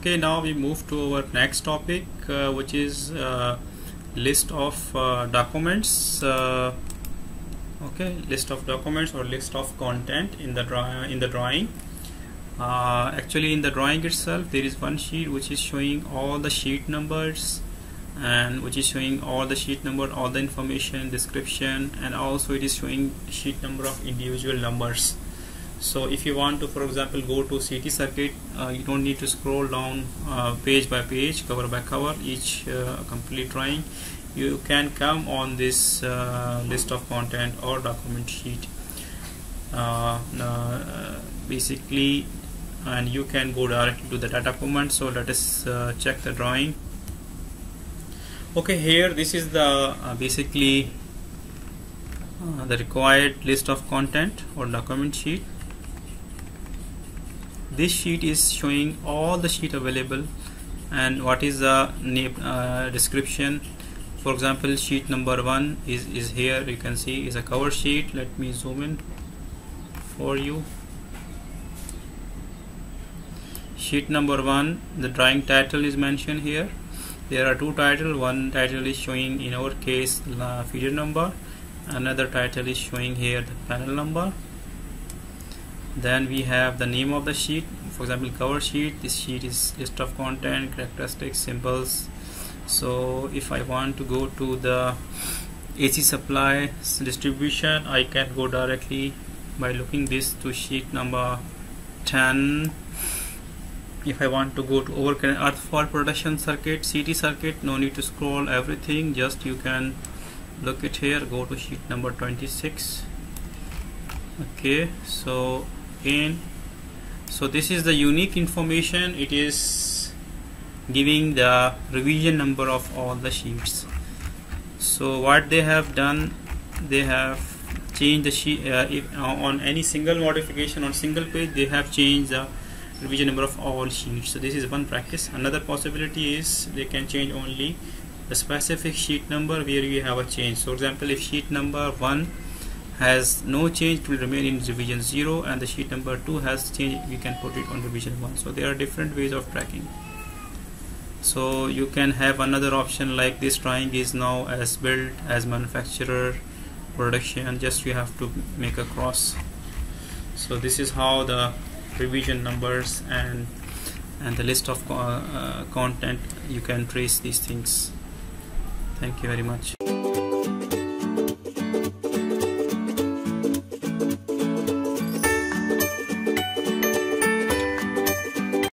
okay now we move to our next topic uh, which is uh, list of uh, documents. Uh, okay list of documents or list of content in the draw in the drawing. Uh, actually in the drawing itself there is one sheet which is showing all the sheet numbers and which is showing all the sheet number all the information description and also it is showing sheet number of individual numbers so if you want to for example go to CT circuit uh, you don't need to scroll down uh, page by page cover by cover each uh, complete drawing. You can come on this uh, list of content or document sheet. Uh, uh, basically and you can go directly to the data document so let us check the drawing. Okay here this is the basically the required list of content or document sheet this sheet is showing all the sheet available and what is the uh, description. For example sheet number one is, is here. You can see is a cover sheet. Let me zoom in for you. Sheet number one the drawing title is mentioned here. There are two titles. One title is showing in our case feeder number. Another title is showing here the panel number then we have the name of the sheet. For example cover sheet. This sheet is list of content characteristics symbols. So if I want to go to the AC supply distribution I can go directly by looking this to sheet number 10 if I want to go to overcurrent earth fault protection circuit CT circuit no need to scroll everything. Just you can look it here. Go to sheet number 26 okay so again so this is the unique information. It is giving the revision number of all the sheets. So what they have done they have changed the sheet uh, if, uh, on any single modification on single page they have changed the revision number of all sheets. So this is one practice. Another possibility is they can change only the specific sheet number where you have a change. So for example if sheet number 1 has no change will remain in revision 0 and the sheet number 2 has change we can put it on revision 1 so there are different ways of tracking. So you can have another option like this drawing is now as built as manufacturer production. Just you have to make a cross. So this is how the revision numbers and and the list of uh, uh, content you can trace these things. Thank you very much